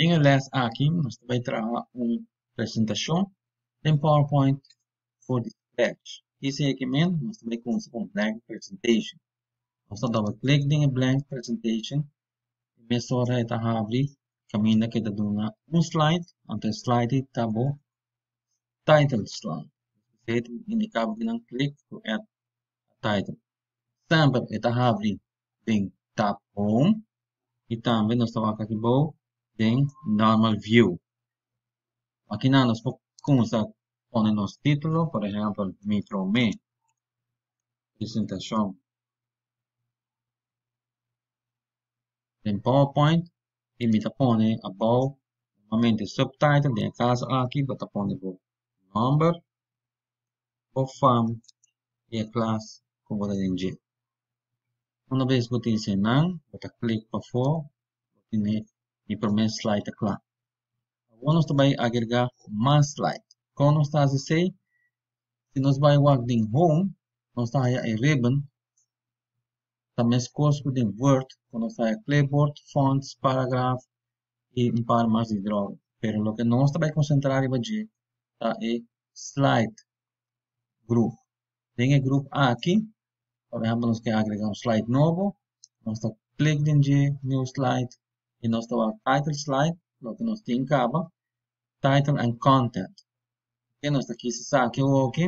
Em les aqui, nós vai trabalhar uma apresentação em PowerPoint for the scratch. Esse aqui mesmo, nós também com blank presentation. Nós double click em blank presentation. Nessa hora, está abrir caminho que está dando um slide. Ante slide está bom. Title slide. Você indicava que não click to add title. Sempre está abrir em tab home. E também nós estamos aqui bom em normal view. Aqui nós vamos poner nos títulos, por exemplo, Metro Me, apresentação. Em PowerPoint, e me pone above, normalmente subtitle, em caso aqui, bota pone o number, o fam, e a classe, como bota em G. Uma vez que você ensinar, bota click para fora, bota e primeiro slide aqui. Vamos também agregar mais slide. Como nós a dizer, se nós vai work em home, nós estamos a ribbon, também coisas em Word, quando nós estamos a clipboard, fonts, paragraph e um par mais de draw. Pero lo que nós também concentrar em hoje tá é slide group. Tem o grupo aqui, por exemplo, nós queremos agregar um slide novo, nós estamos clique em new slide, e nós temos title slide, lo que temos acaba, title and content. Ok, nós aqui se saque o ok.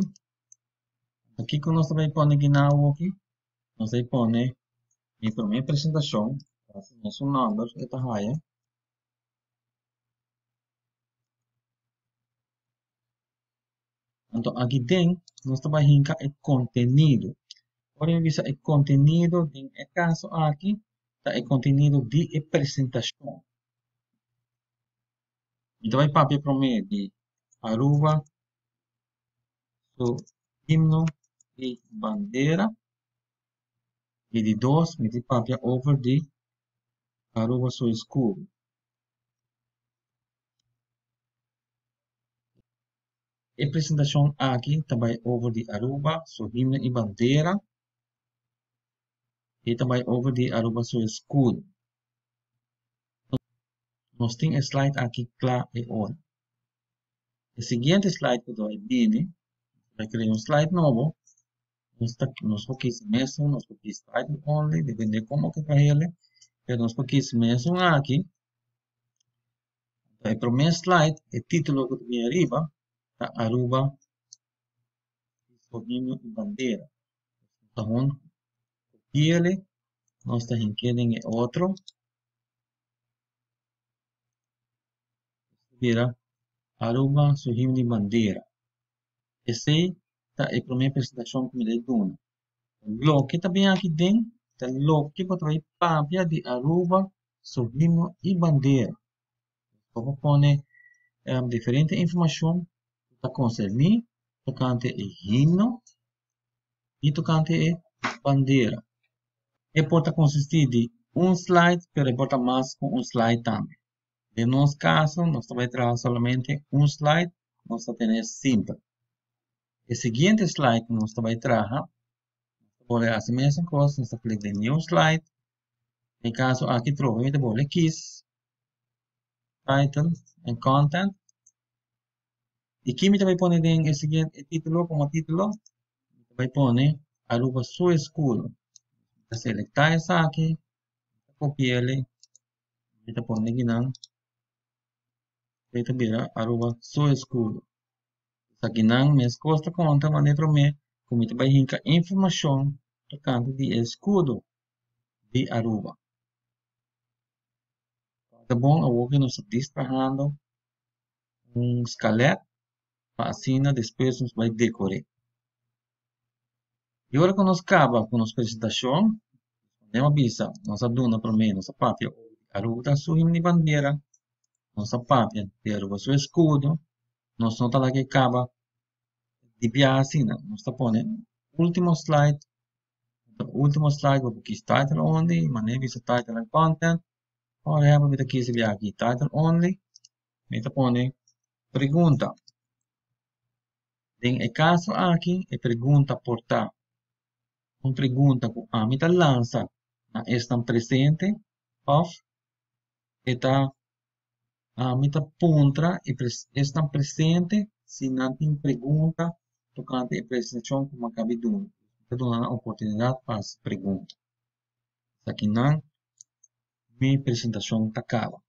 Aqui que nós também ginawa aqui, nós aí pone em primeira apresentação, um number, ito haya. Então, aqui dentro, nós também o contenido. Porém, bisa o contenido, em caso aqui, tá o contenido de apresentação. Então vai papel mim de Aruba, so, himno e bandeira. E de dois, me de papel over de Aruba so school. A apresentação aqui também over de Aruba, so himno e bandeira também over de Aruba Sua School. Nós temos um slide aqui claro e on. O seguinte slide que eu vim, vai criar um slide novo. Nós vamos mesmo, nós vamos slide only, depende de como que para ele. Mas nós vamos mesmo aqui. Então, o primeiro slide, o título que tem arriba, Aruba, Sovinho e Bandeira. Então, ele, nós estamos em outro. Vira Aruba Suhim de Bandeira. Esse é a primeira apresentação que me dei duna. Lo que também aqui dentro, tá lo que para trazer papia de Aruba Suhim e Bandeira. Vou pôr um, diferente informação que concerne tocante o hino e tocante a bandeira. E pode consistir de um slide, pero pode mais com um slide também. No nosso caso, nós vamos trabalhar somente um slide, nós temos simples. O seguinte slide que nós vamos trabalhar, pode fazer a mesma coisa, nós clicar em New Slide. Em caso aqui, trovamos, pode Keys, Title and Content. E aqui também pode o seguinte título como título, vai pôr Aruba Sua School selectar essa aqui, copia ele, kita pon lagi ng kita bira aruba so escudo. Sa ginang mes costa conta manetro me kumita ba hinka informação tocante de escudo de Aruba. Tá bom, eu vou nos distrahando um esqueleto para assim depois nos vai decorar. E agora que nós acaba com a apresentação, podemos bisa nossa duna para mim, nossa pátria, aruta sua himne bandeira, nossa pátria, aruta seu escudo, nós não tá lá que acaba de piar assim, nós tá pondo último slide, último slide, vou pôr title only, maneira bisa title and content, por exemplo, kita quis ver aqui title only, kita pone pergunta. Em caso aqui, é pergunta portar uma pergunta que a mitad lanza estão presente of está a mita puntra e estão presentes se não tem pergunta tocante a apresentação como acabei de dar. Estou dando a oportunidade para as perguntas. Aqui não, minha apresentação está acaba.